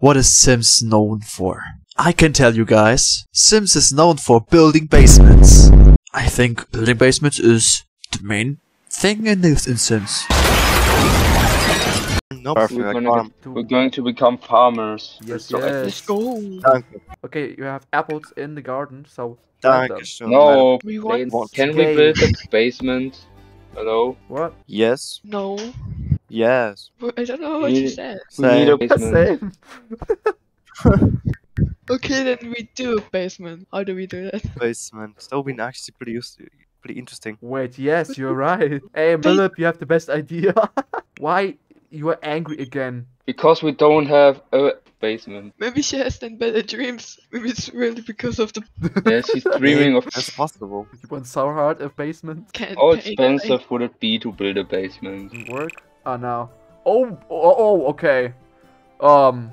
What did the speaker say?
What is Sims known for? I can tell you guys. Sims is known for building basements. I think building basements is the main thing in this in Sims. No, Perfect. we're, gonna, farm. we're going to become farmers. Yes, So- yes. go. Danke. Okay, you have apples in the garden, so plant them. Dankeschön. No, We want can we game. build a basement? Hello? What? Yes. no. Yes. I don't know what We- you said. We need a basement. Okay, then we do a basement. How do we do that? Basement. That would be actually pretty useful. Pretty interesting. Wait, yes, you're right. Hey, Philip, you have the best idea. Why you are angry again? Because we don't have a basement. Maybe she has then better dreams. Maybe it's really because of the Yeah, she's dreaming of That's possible. You want so hard a basement? can't how expensive would it be to build a basement? Work? Oh no. Oh, oh, oh, okay. Um,